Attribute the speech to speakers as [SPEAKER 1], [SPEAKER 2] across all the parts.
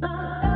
[SPEAKER 1] Oh.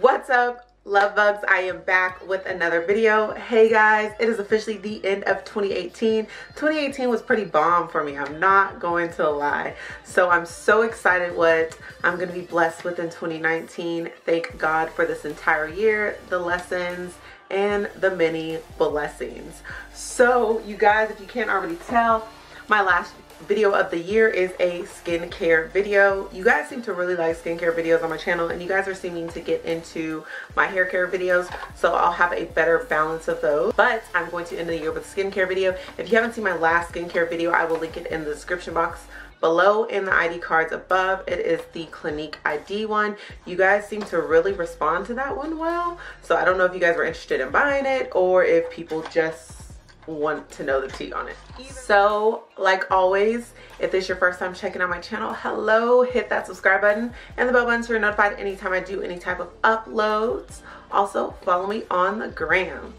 [SPEAKER 1] what's up love bugs? I am back with another video. Hey guys it is officially the end of 2018 2018 was pretty bomb for me i'm not going to lie. So i'm so excited what i'm to be blessed with in 2019 thank god for this entire year the lessons and the many blessings. So you guys if you can't already tell my last video of the year is a skincare video. You guys seem to really like skincare videos on my channel and you guys are seeming to get into my hair care videos so I'll have a better balance of those. But I'm going to end the year with a skincare video. If you haven't seen my last skincare video, I will link it in the description box below in the ID cards above. It is the Clinique ID one. You guys seem to really respond to that one well. So I don't know if you guys were interested in buying it or if people just want to know the tea on it. So, like always, if this is your first time checking out my channel, hello, hit that subscribe button and the bell button so you're notified anytime I do any type of uploads. Also, follow me on the gram.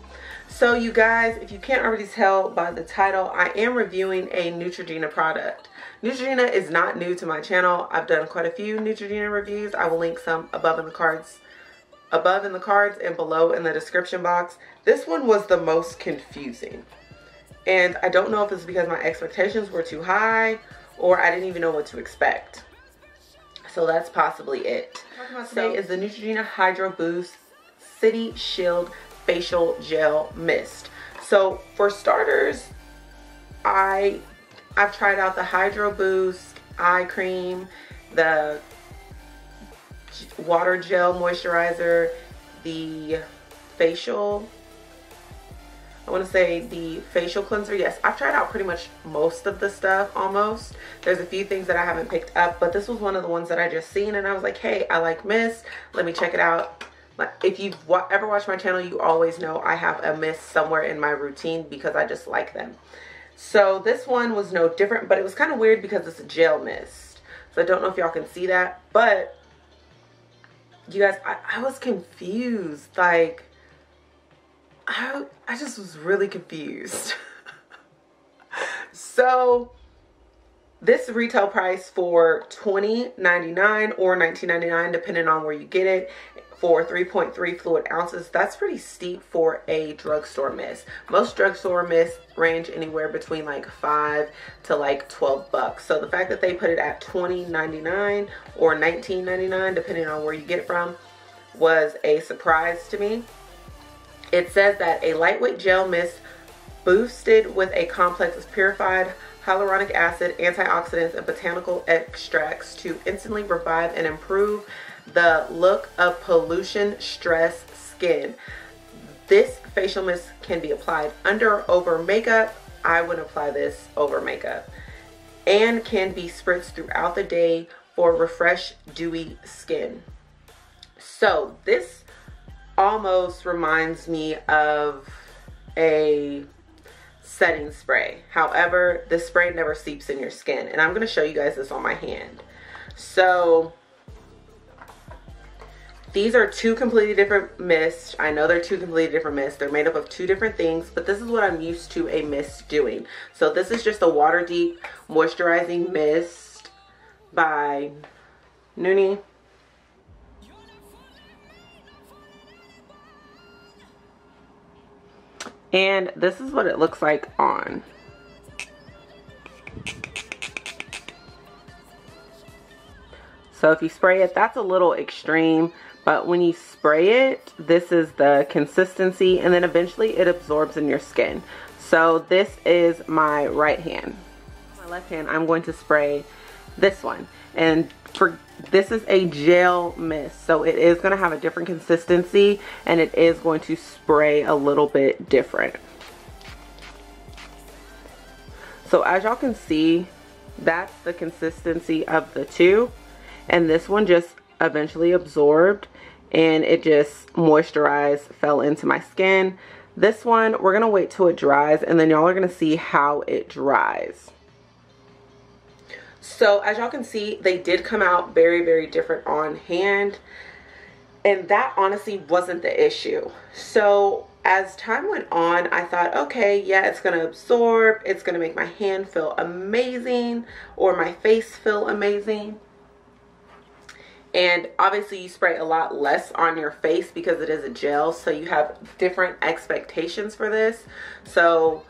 [SPEAKER 1] So you guys, if you can't already tell by the title, I am reviewing a Neutrogena product. Neutrogena is not new to my channel. I've done quite a few Neutrogena reviews. I will link some above in the cards above in the cards and below in the description box. This one was the most confusing. And I don't know if it's because my expectations were too high or I didn't even know what to expect. So that's possibly it. Today is the Neutrogena Hydro Boost City Shield Facial Gel Mist. So for starters, I I've tried out the Hydro Boost eye cream, the water gel moisturizer, the facial I want to say the facial cleanser. Yes, I've tried out pretty much most of the stuff almost. There's a few things that I haven't picked up, but this was one of the ones that I just seen and I was like, hey, I like mist. Let me check it out. If you've ever watched my channel, you always know I have a mist somewhere in my routine because I just like them. So this one was no different, but it was kind of weird because it's a gel mist. So I don't know if y'all can see that, but you guys, I, I was confused. Like, I, I just was really confused. so this retail price for $20.99 or $19.99 depending on where you get it for 3.3 fluid ounces that's pretty steep for a drugstore mist most drugstore mists range anywhere between like 5 to like 12 bucks. So the fact that they put it at $20.99 or $19.99 depending on where you get it from was a surprise to me. It says that a lightweight gel mist boosted with a complex of purified hyaluronic acid, antioxidants, and botanical extracts to instantly revive and improve the look of pollution stressed skin. This facial mist can be applied under or over makeup. I would apply this over makeup. And can be spritzed throughout the day for refreshed, dewy skin. So this almost reminds me of a setting spray. However, the spray never seeps in your skin. And I'm going to show you guys this on my hand. So these are two completely different mists. I know they're two completely different mists. They're made up of two different things, but this is what I'm used to a mist doing. So this is just a water deep moisturizing mist by Noonie. And this is what it looks like on. So if you spray it, that's a little extreme. But when you spray it, this is the consistency. And then eventually it absorbs in your skin. So this is my right hand. My left hand, I'm going to spray this one. And for this is a gel mist so it is going to have a different consistency and it is going to spray a little bit different so as y'all can see that's the consistency of the two and this one just eventually absorbed and it just moisturized fell into my skin. This one we're gonna wait till it dries and then y'all are gonna see how it dries. So as y'all can see they did come out very very different on hand and that honestly wasn't the issue. So as time went on I thought okay yeah it's gonna absorb it's gonna make my hand feel amazing or my face feel amazing and obviously you spray a lot less on your face because it is a gel so you have different expectations for this. So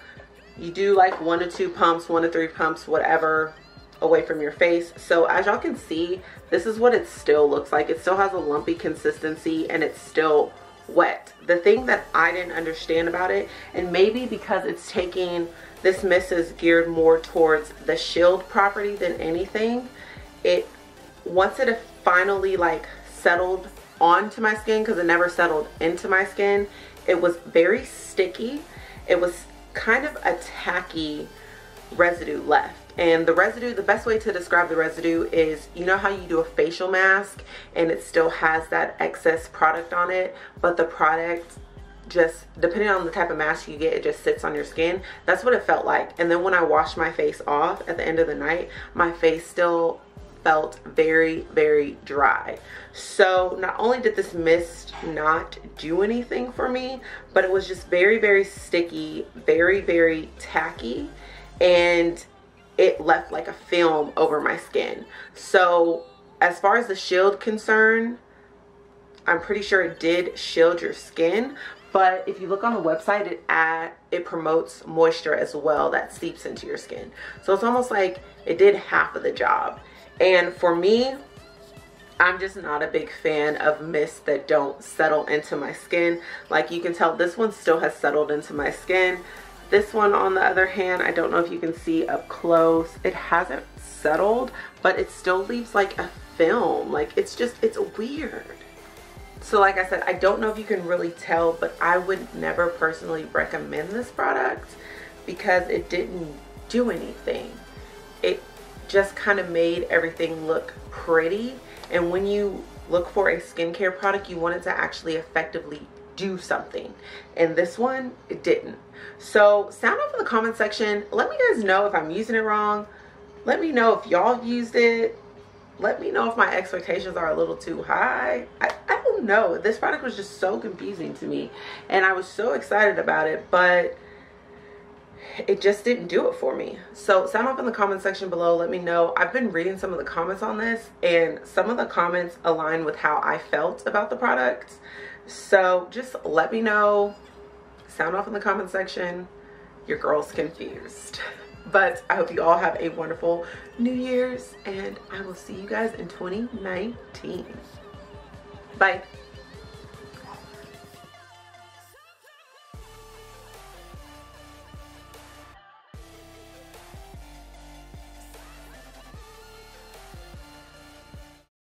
[SPEAKER 1] you do like one to two pumps one to three pumps whatever away from your face. So as y'all can see this is what it still looks like. It still has a lumpy consistency and it's still wet. The thing that I didn't understand about it and maybe because it's taking this mist is geared more towards the shield property than anything it once it finally like settled onto my skin because it never settled into my skin. It was very sticky. It was kind of a tacky residue left. And the residue the best way to describe the residue is you know how you do a facial mask and it still has that excess product on it but the product just depending on the type of mask you get it just sits on your skin. That's what it felt like. And then when I washed my face off at the end of the night my face still felt very, very dry. So not only did this mist not do anything for me, but it was just very, very sticky, very, very tacky, and it left like a film over my skin. So as far as the shield concern, I'm pretty sure it did shield your skin, but if you look on the website it add it promotes moisture as well that seeps into your skin so it's almost like it did half of the job and for me, I'm just not a big fan of mists that don't settle into my skin. Like you can tell this one still has settled into my skin. This one on the other hand, I don't know if you can see up close. It hasn't settled, but it still leaves like a film. Like it's just, it's weird. So like I said, I don't know if you can really tell, but I would never personally recommend this product because it didn't do anything. Just kind of made everything look pretty. And when you look for a skincare product, you want it to actually effectively do something. And this one, it didn't. So sound off in the comment section. Let me guys know if I'm using it wrong. Let me know if y'all used it. Let me know if my expectations are a little too high. I, I don't know. This product was just so confusing to me. And I was so excited about it. But it just didn't do it for me. So sound off in the comment section below. Let me know. I've been reading some of the comments on this and some of the comments align with how I felt about the product. So just let me know. Sound off in the comment section. Your girl's confused. But I hope you all have a wonderful New Year's and I will see you guys in 2019. Bye.